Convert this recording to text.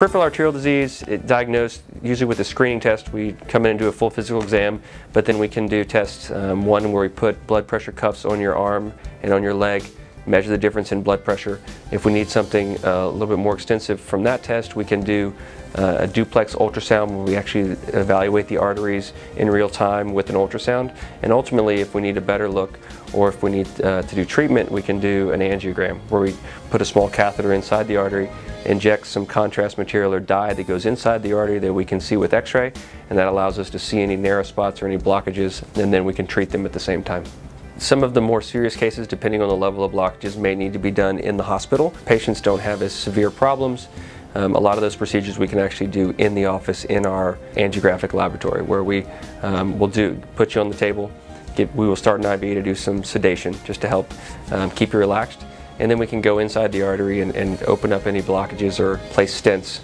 Peripheral arterial disease, it diagnosed usually with a screening test. We come in and do a full physical exam, but then we can do tests, um, one where we put blood pressure cuffs on your arm and on your leg, measure the difference in blood pressure. If we need something uh, a little bit more extensive from that test, we can do uh, a duplex ultrasound where we actually evaluate the arteries in real time with an ultrasound. And ultimately, if we need a better look or if we need uh, to do treatment, we can do an angiogram where we put a small catheter inside the artery inject some contrast material or dye that goes inside the artery that we can see with x-ray and that allows us to see any narrow spots or any blockages and then we can treat them at the same time. Some of the more serious cases, depending on the level of blockages, may need to be done in the hospital. Patients don't have as severe problems. Um, a lot of those procedures we can actually do in the office in our angiographic laboratory where we um, will do put you on the table, get, we will start an IV to do some sedation just to help um, keep you relaxed and then we can go inside the artery and, and open up any blockages or place stents